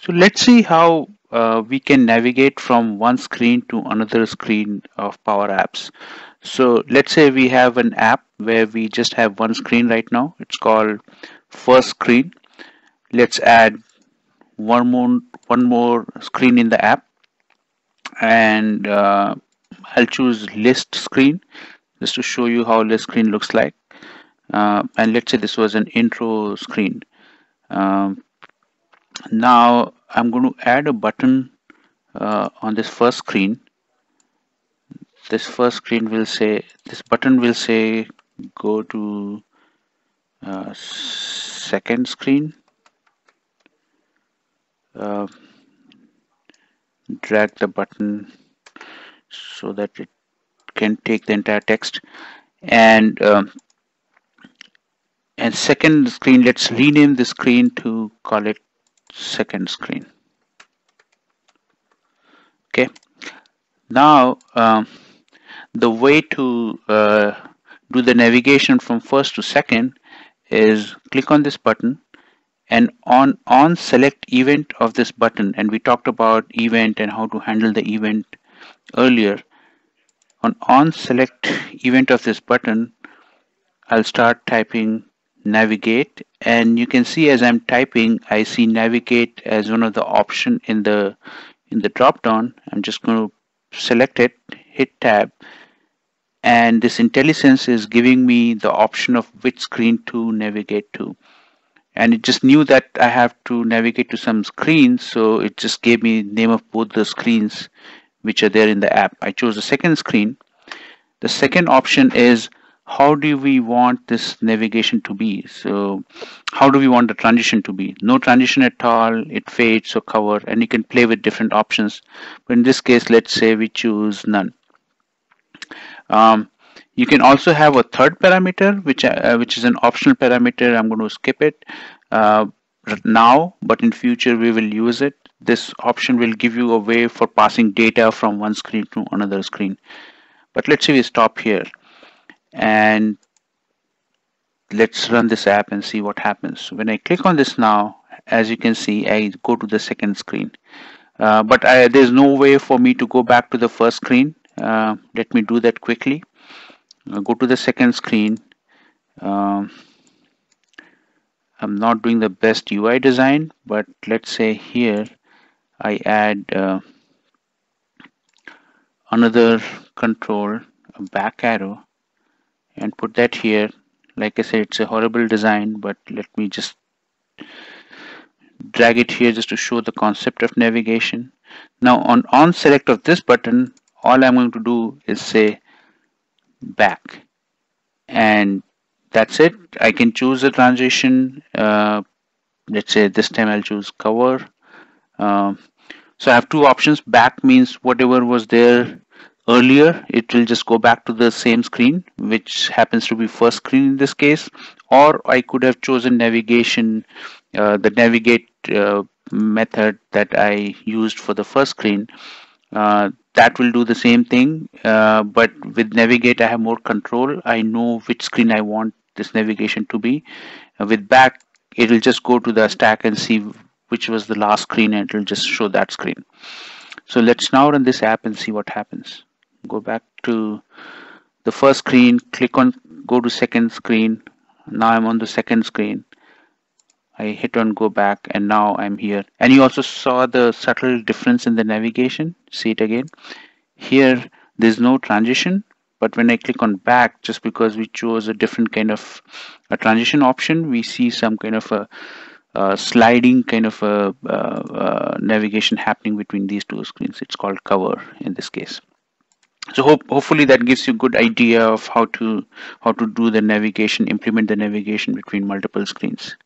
So let's see how uh, we can navigate from one screen to another screen of Power Apps. So let's say we have an app where we just have one screen right now. It's called first screen. Let's add one more one more screen in the app and uh, I'll choose list screen just to show you how list screen looks like uh, and let's say this was an intro screen um, now I'm going to add a button uh, on this first screen. This first screen will say this button will say go to uh, second screen. Uh, drag the button so that it can take the entire text. And um, and second screen let's rename the screen to call it second screen. Okay. Now um, the way to uh, do the navigation from first to second is click on this button and on on select event of this button. And we talked about event and how to handle the event earlier. On on select event of this button I'll start typing navigate. And you can see as I'm typing I see navigate as one of the option in the in the drop down I'm just going to select it hit tab. And this IntelliSense is giving me the option of which screen to navigate to. And it just knew that I have to navigate to some screens so it just gave me name of both the screens which are there in the app. I chose the second screen. The second option is how do we want this navigation to be? So how do we want the transition to be? No transition at all. It fades or cover and you can play with different options. But in this case let's say we choose none. Um, you can also have a third parameter which uh, which is an optional parameter. I'm going to skip it uh, now but in future we will use it. This option will give you a way for passing data from one screen to another screen. But let's say we stop here and let's run this app and see what happens. When I click on this now as you can see I go to the second screen. Uh, but I, there's no way for me to go back to the first screen. Uh, let me do that quickly. I'll go to the second screen. Um, I'm not doing the best UI design but let's say here I add uh, another control a back arrow and put that here. Like I said it's a horrible design but let me just drag it here just to show the concept of navigation. Now on on select of this button all I'm going to do is say back. And that's it. I can choose a transition. Uh, let's say this time I'll choose cover. Um, so I have two options. Back means whatever was there earlier it will just go back to the same screen which happens to be first screen in this case. Or I could have chosen navigation uh, the navigate uh, method that I used for the first screen. Uh, that will do the same thing uh, but with navigate I have more control. I know which screen I want this navigation to be. Uh, with back it will just go to the stack and see which was the last screen and it will just show that screen. So let's now run this app and see what happens go back to the first screen click on go to second screen. Now I'm on the second screen. I hit on go back and now I'm here. And you also saw the subtle difference in the navigation. See it again. Here there's no transition but when I click on back just because we chose a different kind of a transition option we see some kind of a, a sliding kind of a, a, a navigation happening between these two screens. It's called cover in this case so hope, hopefully that gives you a good idea of how to how to do the navigation implement the navigation between multiple screens